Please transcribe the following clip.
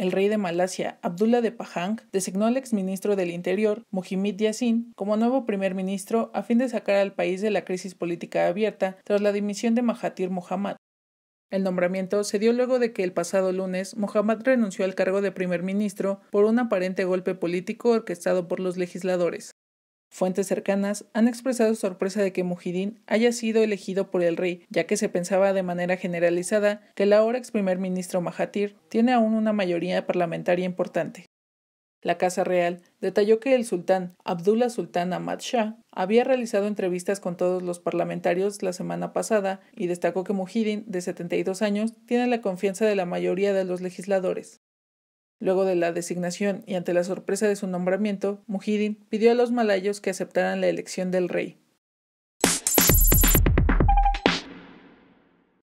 el rey de Malasia, Abdullah de Pahang, designó al exministro del Interior, Mujimid Yassin, como nuevo primer ministro a fin de sacar al país de la crisis política abierta tras la dimisión de Mahathir Mohamad. El nombramiento se dio luego de que el pasado lunes Mohammad renunció al cargo de primer ministro por un aparente golpe político orquestado por los legisladores. Fuentes cercanas han expresado sorpresa de que Mujidin haya sido elegido por el rey, ya que se pensaba de manera generalizada que el ahora ex primer ministro Mahathir tiene aún una mayoría parlamentaria importante. La Casa Real detalló que el sultán Abdullah Sultan Ahmad Shah había realizado entrevistas con todos los parlamentarios la semana pasada y destacó que Mujidin, de 72 años, tiene la confianza de la mayoría de los legisladores. Luego de la designación y ante la sorpresa de su nombramiento, Mujidin pidió a los malayos que aceptaran la elección del rey.